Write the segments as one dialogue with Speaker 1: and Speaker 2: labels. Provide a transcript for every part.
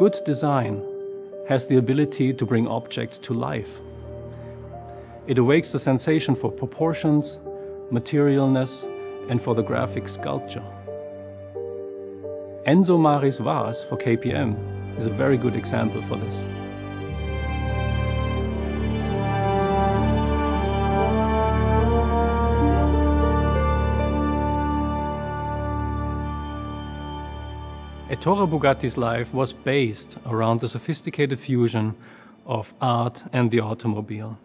Speaker 1: good design has the ability to bring objects to life. It awakes the sensation for proportions, materialness, and for the graphic sculpture. Enzo Mari's vase for KPM is a very good example for this. Ettore Bugatti's life was based around the sophisticated fusion of art and the automobile.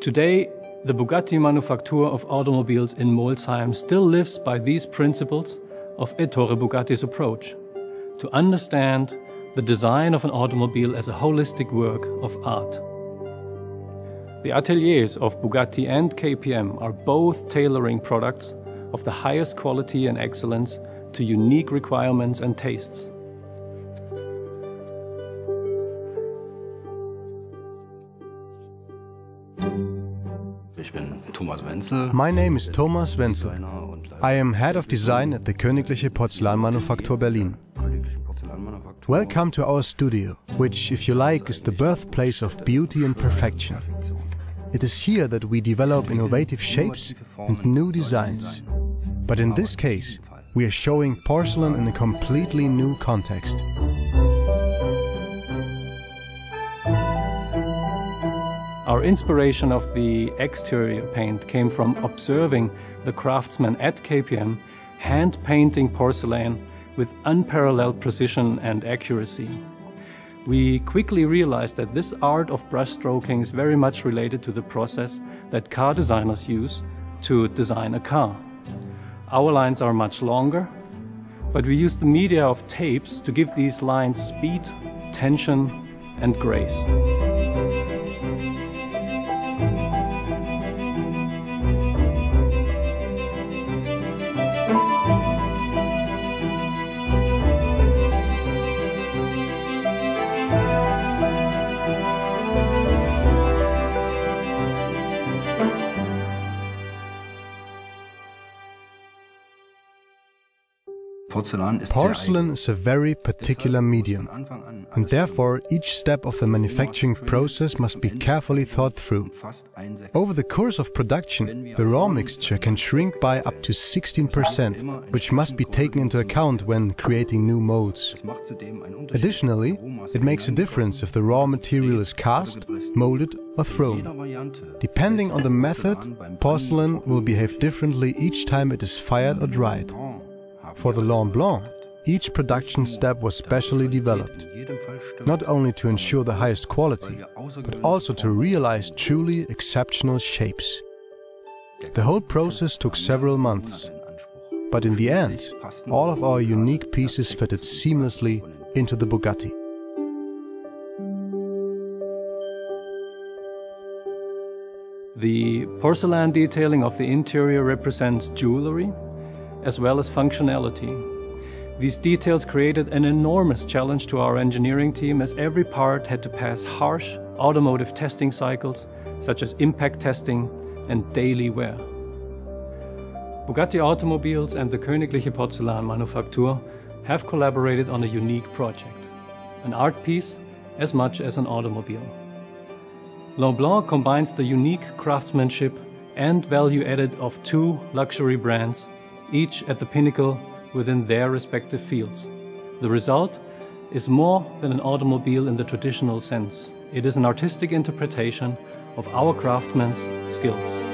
Speaker 1: Today, the Bugatti manufacture of automobiles in Molsheim still lives by these principles of Ettore Bugatti's approach to understand the design of an automobile as a holistic work of art. The ateliers of Bugatti and KPM are both tailoring products of the highest quality and excellence to unique requirements and tastes.
Speaker 2: My name is Thomas Wenzel. I am head of design at the Königliche Porzellanmanufaktur Berlin. Welcome to our studio, which, if you like, is the birthplace of beauty and perfection. It is here that we develop innovative shapes and new designs. But in this case, we are showing porcelain in a completely new context.
Speaker 1: Our inspiration of the exterior paint came from observing the craftsmen at KPM hand painting porcelain with unparalleled precision and accuracy. We quickly realized that this art of brushstroking is very much related to the process that car designers use to design a car. Our lines are much longer, but we use the media of tapes to give these lines speed, tension, and grace.
Speaker 2: Porcelain is a very particular medium, and therefore each step of the manufacturing process must be carefully thought through. Over the course of production, the raw mixture can shrink by up to 16%, which must be taken into account when creating new molds. Additionally, it makes a difference if the raw material is cast, molded or thrown. Depending on the method, porcelain will behave differently each time it is fired or dried. For the L'Or Blanc, each production step was specially developed, not only to ensure the highest quality, but also to realize truly exceptional shapes. The whole process took several months, but in the end, all of our unique pieces fitted seamlessly into the Bugatti.
Speaker 1: The porcelain detailing of the interior represents jewelry as well as functionality. These details created an enormous challenge to our engineering team as every part had to pass harsh automotive testing cycles such as impact testing and daily wear. Bugatti Automobiles and the Königliche Porzellanmanufaktur have collaborated on a unique project, an art piece as much as an automobile. Blanc combines the unique craftsmanship and value added of two luxury brands each at the pinnacle within their respective fields. The result is more than an automobile in the traditional sense. It is an artistic interpretation of our craftsmen's skills.